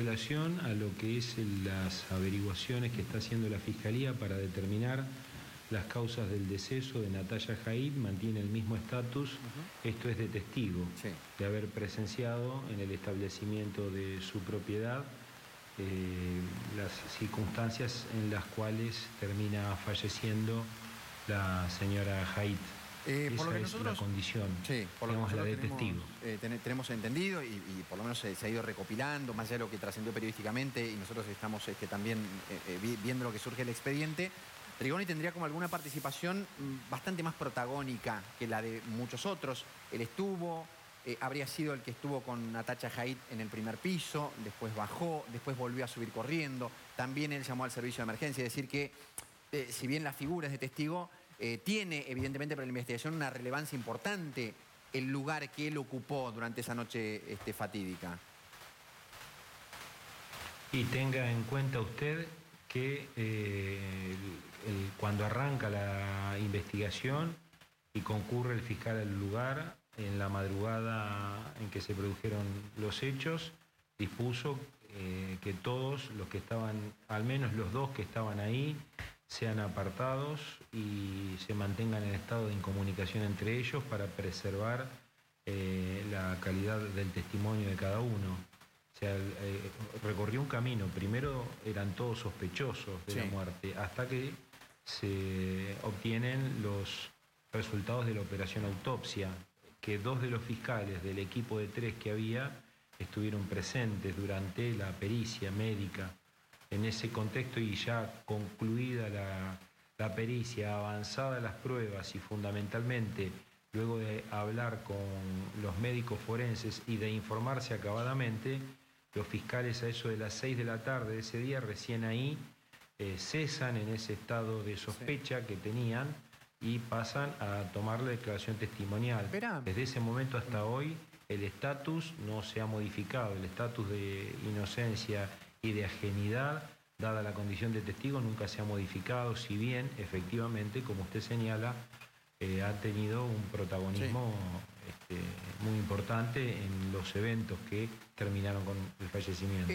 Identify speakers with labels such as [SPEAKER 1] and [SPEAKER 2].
[SPEAKER 1] relación a lo que es las averiguaciones que está haciendo la Fiscalía para determinar las causas del deceso de Natalia Jaid, mantiene el mismo estatus, esto es de testigo, de haber presenciado en el establecimiento de su propiedad eh, las circunstancias en las cuales termina falleciendo la señora Jaid.
[SPEAKER 2] Eh, por lo que nosotros,
[SPEAKER 1] la condición,
[SPEAKER 2] sí, por lo
[SPEAKER 1] la de testigo.
[SPEAKER 2] Eh, tenemos entendido y, por lo menos se, ha ido recopilando, más allá de lo que trascendió periodísticamente y nosotros estamos este, también eh, viendo lo que surge el expediente, Rigoni tendría como alguna participación mm, bastante más protagónica que la de muchos otros. Él estuvo, habría sido el que estuvo con Natacha Haidt en el primer piso, después bajó, después volvió a subir corriendo, también él llamó al servicio de emergencia, es decir que si bien la figura es de testigo, eh, tiene evidentemente para la investigación una relevancia importante el lugar que él ocupó durante esa noche este, fatídica.
[SPEAKER 1] Y tenga en cuenta usted que eh, cuando arranca la investigación y concurre el fiscal al lugar, en la madrugada en que se produjeron los hechos, dispuso eh, que todos los que estaban, al menos los dos que estaban ahí, sean apartados y se mantengan en estado de incomunicación entre ellos para preservar eh, la calidad del testimonio de cada uno. O sea, eh, recorrió un camino. Primero eran todos sospechosos de la muerte, hasta que se obtienen los resultados de la operación autopsia, que dos de los fiscales del equipo de tres que había estuvieron presentes durante la pericia médica en ese contexto y ya concluida la, pericia, avanzada las pruebas y fundamentalmente luego de hablar con los médicos forenses y de informarse acabadamente, los fiscales a eso de las 6 de la tarde de ese día recién ahí eh, cesan en ese estado de sospecha que tenían y pasan a tomar la declaración testimonial. Desde ese momento hasta hoy el estatus no se ha modificado, el estatus de inocencia y de ajenidad, dada la condición de testigo, nunca se ha modificado, si bien efectivamente, como usted señala, eh, ha tenido un protagonismo este, muy importante en los eventos que terminaron con el fallecimiento.